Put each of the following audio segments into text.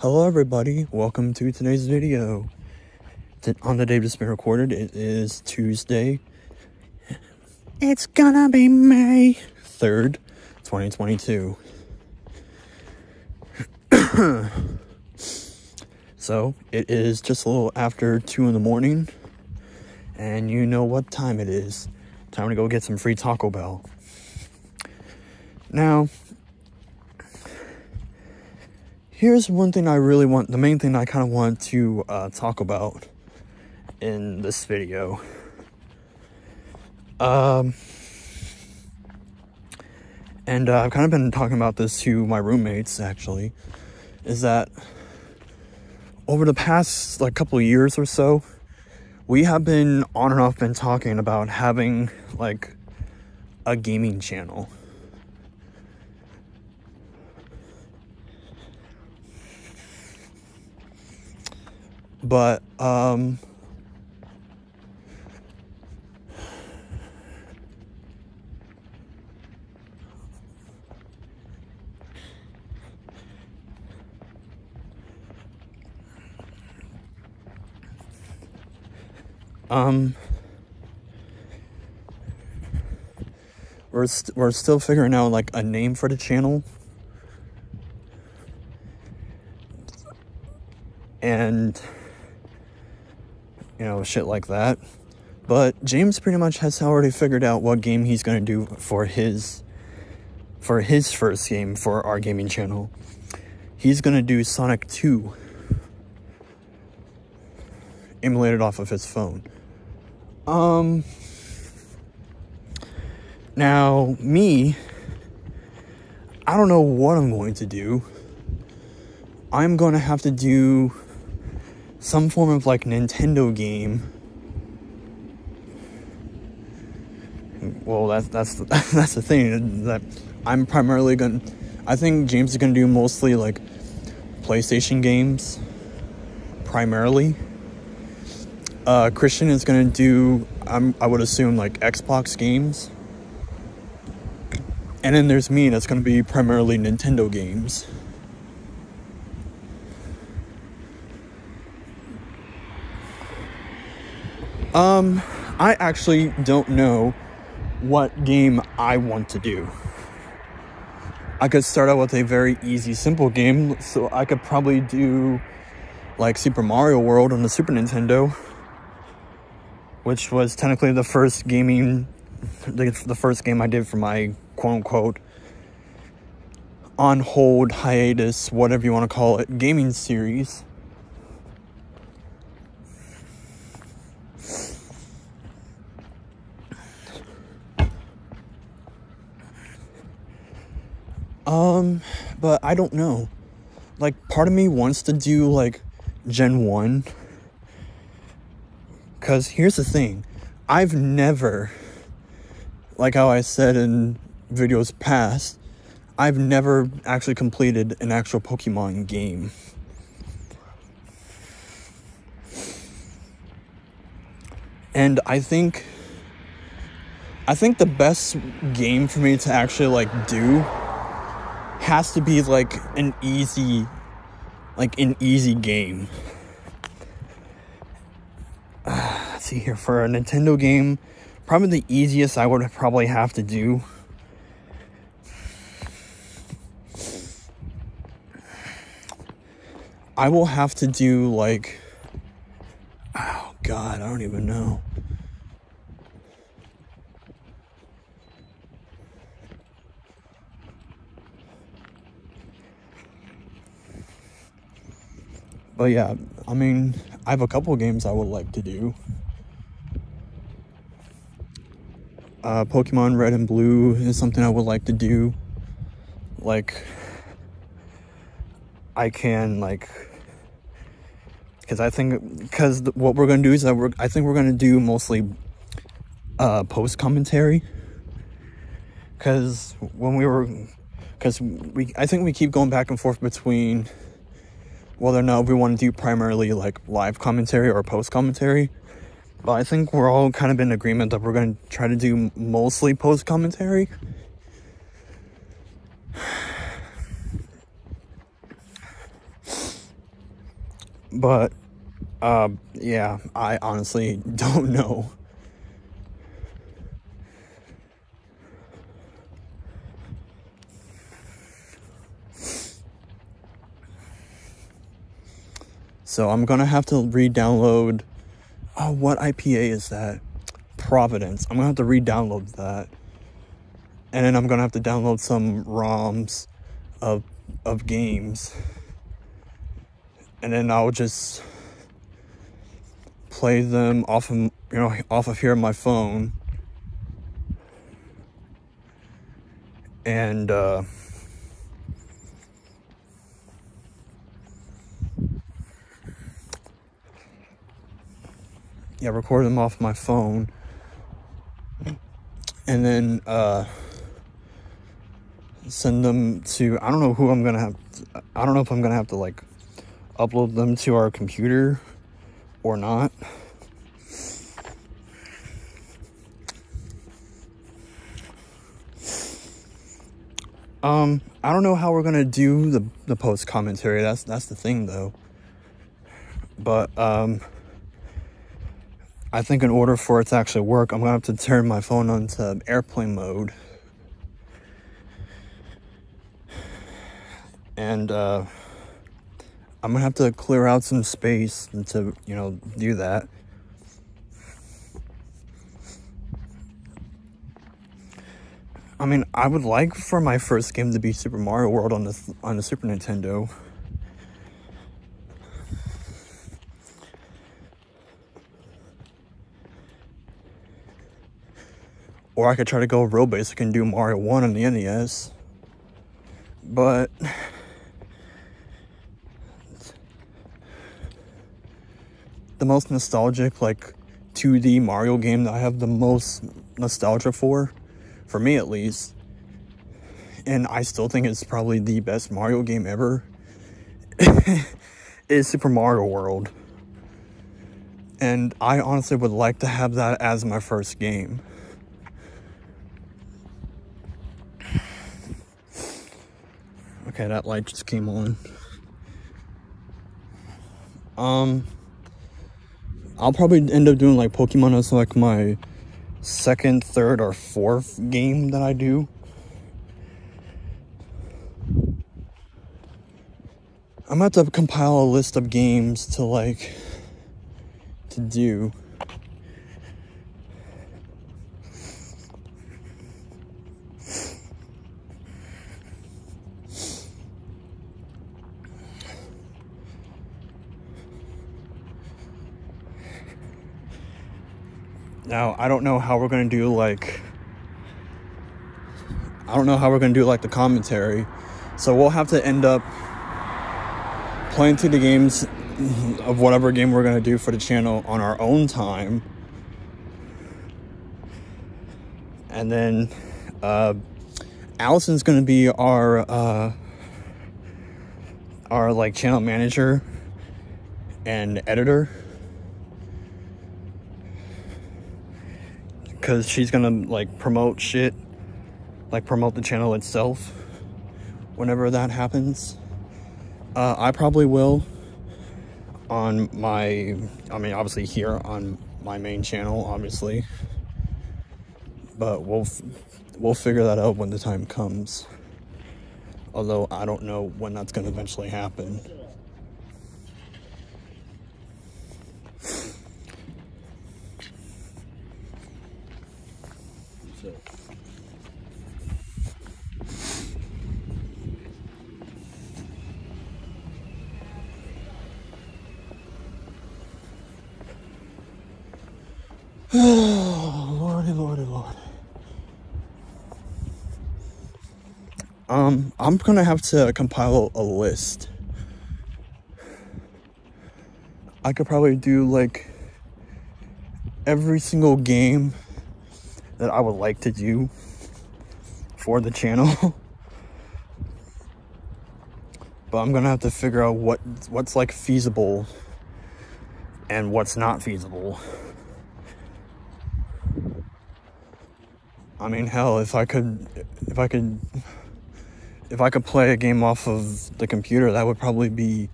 Hello everybody, welcome to today's video. On the day this been recorded, it is Tuesday. It's gonna be May 3rd, 2022. so, it is just a little after 2 in the morning, and you know what time it is. Time to go get some free Taco Bell. Now, here's one thing I really want, the main thing I kind of want to uh, talk about in this video. Um, and uh, I've kind of been talking about this to my roommates actually, is that over the past like couple years or so, we have been on and off been talking about having like a gaming channel. But um um we're we st- we're still figuring out like a name for the channel. And you know shit like that. But James pretty much has already figured out what game he's going to do for his for his first game for our gaming channel. He's going to do Sonic 2 emulated off of his phone. Um, now, me, I don't know what I'm going to do. I'm going to have to do some form of like Nintendo game. Well, that's that's the, that's the thing that I'm primarily going. to I think James is going to do mostly like PlayStation games, primarily uh, Christian is gonna do, I'm, I would assume, like Xbox games. And then there's me, that's gonna be primarily Nintendo games. Um, I actually don't know what game I want to do. I could start out with a very easy, simple game, so I could probably do like Super Mario World on the Super Nintendo which was technically the first gaming, the, the first game I did for my quote unquote on hold, hiatus, whatever you want to call it, gaming series. Um, but I don't know. Like, part of me wants to do like Gen 1 because here's the thing I've never, like how I said in videos past, I've never actually completed an actual Pokemon game. And I think I think the best game for me to actually like do has to be like an easy like an easy game let's see here for a Nintendo game, probably the easiest I would probably have to do. I will have to do like, oh god, I don't even know. But yeah, I mean, I have a couple games I would like to do. Uh, Pokemon Red and Blue is something I would like to do. Like, I can like, because I think because what we're gonna do is that we're I think we're gonna do mostly uh, post commentary. Because when we were, because we I think we keep going back and forth between whether or not we want to do primarily like live commentary or post commentary. But I think we're all kind of in agreement that we're going to try to do mostly post commentary. But uh, yeah, I honestly don't know. So I'm gonna have to re-download. Oh, what IPA is that? Provenance. I'm gonna have to re-download that, and then I'm gonna have to download some ROMs of of games, and then I'll just play them off of you know off of here on my phone, and. uh yeah, record them off my phone. And then uh, send them to, I don't know who I'm going to have, I don't know if I'm going to have to like upload them to our computer or not. Um, I don't know how we're gonna do the the post commentary. That's that's the thing though. But um I think in order for it to actually work, I'm gonna have to turn my phone onto airplane mode. And uh, I'm gonna have to clear out some space to, you know, do that. I mean, I would like for my first game to be Super Mario World on the on the Super Nintendo. Or I could try to go real basic and do Mario 1 on the NES. But the most nostalgic like 2D Mario game that I have the most nostalgia for, for me at least, and I still think it's probably the best Mario game ever, is Super Mario World. And I honestly would like to have that as my first game. Okay, that light just came on. Um, I'll probably end up doing like Pokemon as like my second, third, or fourth game that I do. I'm gonna have to compile a list of games to like to do. Now, I don't know how we're going to do like I don't know how we're going to do like the commentary. So we'll have to end up playing through the games of whatever game we're going to do for the channel on our own time. And then uh Allison's going to be our uh our like channel manager and editor. Because she's gonna like promote shit, like promote the channel itself whenever that happens. Uh, I probably will on my, I mean, obviously here on my main channel, obviously, but we'll we'll figure that out when the time comes. Although I don't know when that's gonna eventually happen. lordy, lordy, lordy. Um, I'm gonna have to compile a list. I could probably do like every single game that I would like to do for the channel. but I'm gonna have to figure out what what's like feasible and what's not feasible. I mean, hell, if I could, if I could, if I could play a game off of the computer, that would probably be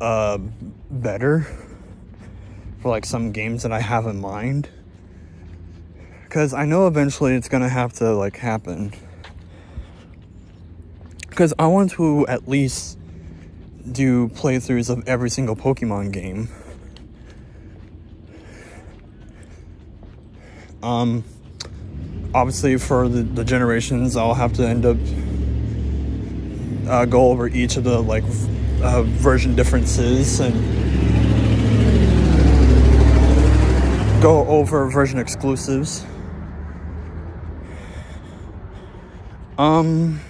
uh, better for like some games that I have in mind. Because I know eventually it's gonna have to like happen. Because I want to at least do playthroughs of every single Pokemon game. Um, obviously, for the, the generations, I'll have to end up uh, go over each of the like uh, version differences and go over version exclusives. Um.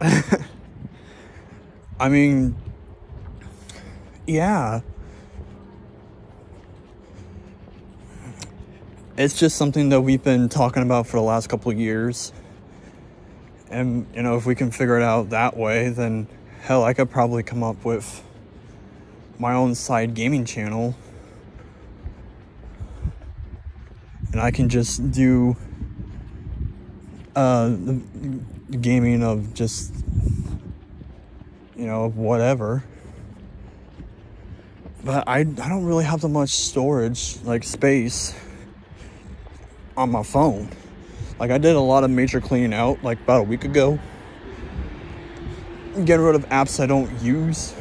I mean, yeah. It's just something that we've been talking about for the last couple of years. And, you know, if we can figure it out that way, then hell, I could probably come up with my own side gaming channel. And I can just do uh, the gaming of just you know, whatever. But I, I don't really have that much storage, like space, on my phone. Like, I did a lot of major cleaning out, like, about a week ago. Getting rid of apps I don't use.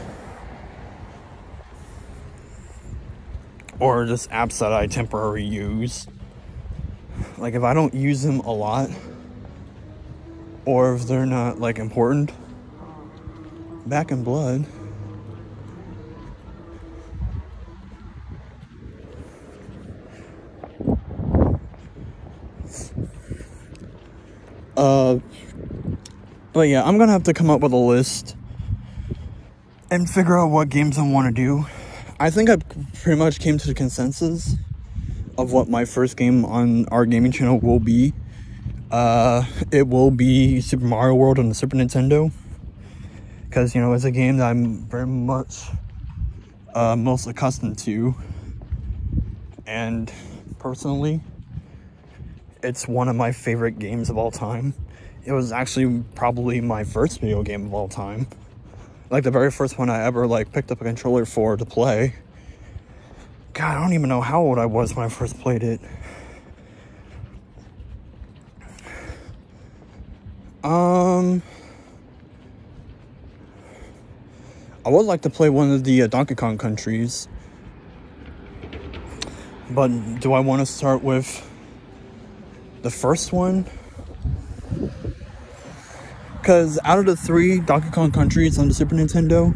Or just apps that I temporarily use. Like, if I don't use them a lot, or if they're not, like, important, back in blood. But yeah, I'm gonna have to come up with a list and figure out what games I want to do. I think I pretty much came to the consensus of what my first game on our gaming channel will be. Uh, it will be Super Mario World on the Super Nintendo because you know it's a game that I'm very much uh, most accustomed to, and personally, it's one of my favorite games of all time. It was actually probably my first video game of all time, like the very first one I ever like picked up a controller for to play. God, I don't even know how old I was when I first played it. Um. I would like to play one of the uh, Donkey Kong countries. But do I want to start with the first one? Because out of the three Donkey Kong countries on the Super Nintendo,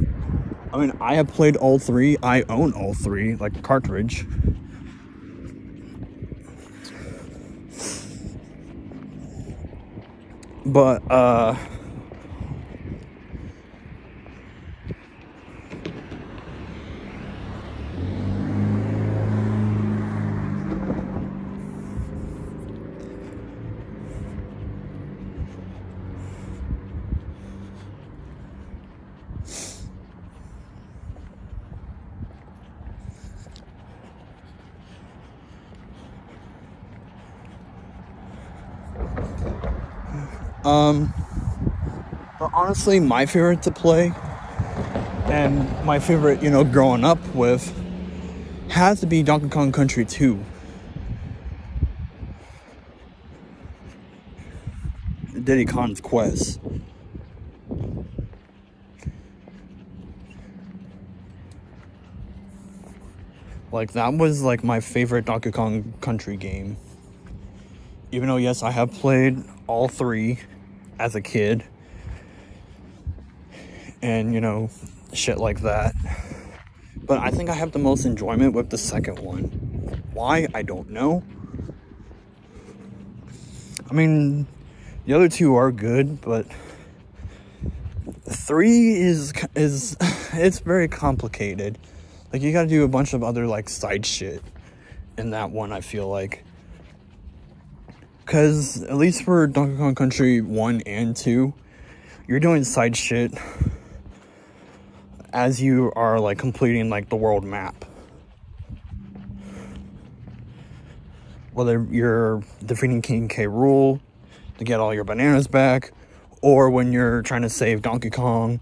I mean, I have played all three. I own all three, like cartridge. But, uh, Um, but honestly, my favorite to play and my favorite, you know, growing up with has to be Donkey Kong Country 2. Diddy Kong's Quest. Like that was like my favorite Donkey Kong Country game. Even though yes, I have played all three as a kid. And you know shit like that. But i think i have the most enjoyment with the second one. Why? I don't know. I mean the other two are good but three is is it's very complicated. Like you gotta do a bunch of other like side shit in that one i feel like because at least for Donkey Kong Country 1 and 2, you're doing side shit as you are like completing like the world map. whether you're defeating King K. Rool to get all your bananas back, or when you're trying to save Donkey Kong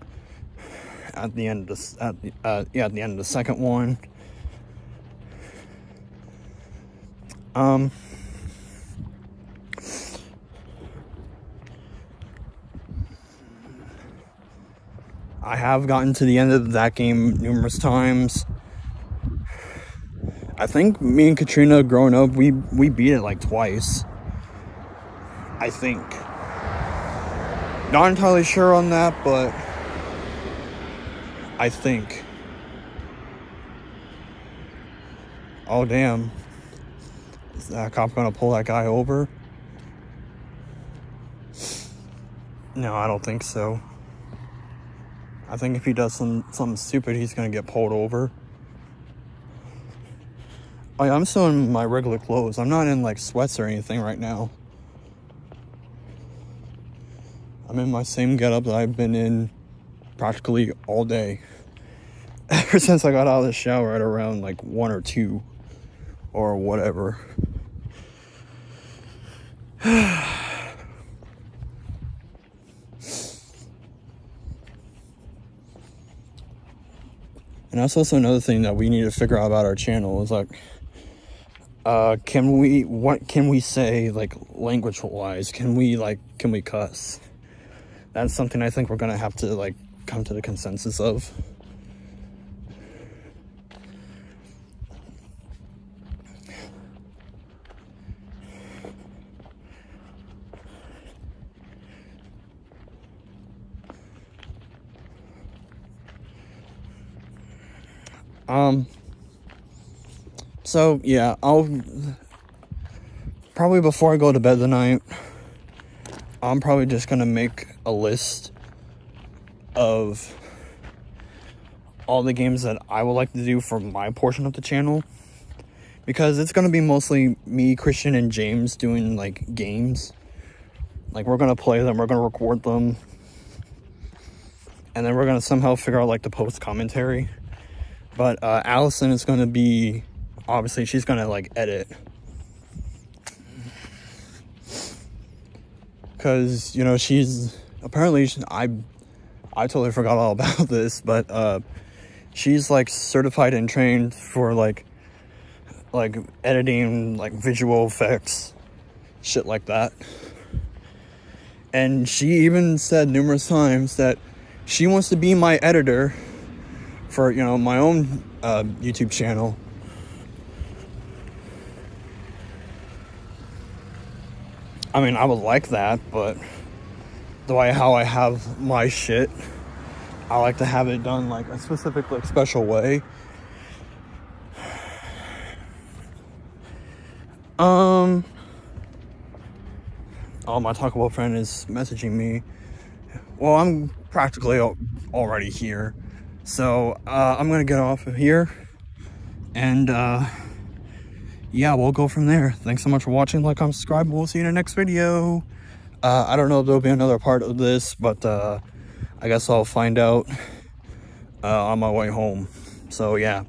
at the end of the, at the, uh, yeah, at the end of the second one. Um, I have gotten to the end of that game numerous times. I think me and Katrina growing up, we we beat it like twice. I think. Not entirely sure on that, but I think. Oh damn. Is that cop gonna pull that guy over? No, I don't think so. I think if he does some something stupid, he's gonna get pulled over. Yeah, I'm still in my regular clothes. I'm not in like sweats or anything right now. I'm in my same getup that I've been in practically all day. Ever since I got out of the shower at around like one or two or whatever. And that's also another thing that we need to figure out about our channel is like, uh, can we, what can we say like language wise? Can we like, can we cuss? That's something I think we're gonna have to like come to the consensus of. Um, so yeah, I'll probably before I go to bed tonight, I'm probably just gonna make a list of all the games that I would like to do for my portion of the channel because it's gonna be mostly me, Christian, and James doing like games. Like we're gonna play them, we're gonna record them, and then we're gonna somehow figure out like the post commentary. But uh, Allison is to be, obviously, she's to like edit. Because, you know, she's apparently, she, I, I totally forgot all about this, but uh, she's like certified and trained for like, like editing, like visual effects, shit like that. And she even said numerous times that she wants to be my editor for you know my own uh, YouTube channel. I mean, I would like that, but the way how I have my shit, I like to have it done like a specific, like special way. Um. Oh, my Taco friend is messaging me. Well, I'm practically already here. So uh, I'm gonna get off of here and uh, yeah, we'll go from there. Thanks so much for watching. Like, comment, subscribe. We'll see you in the next video. Uh, I don't know if there'll be another part of this, but uh, I guess I'll find out uh, on my way home. So yeah.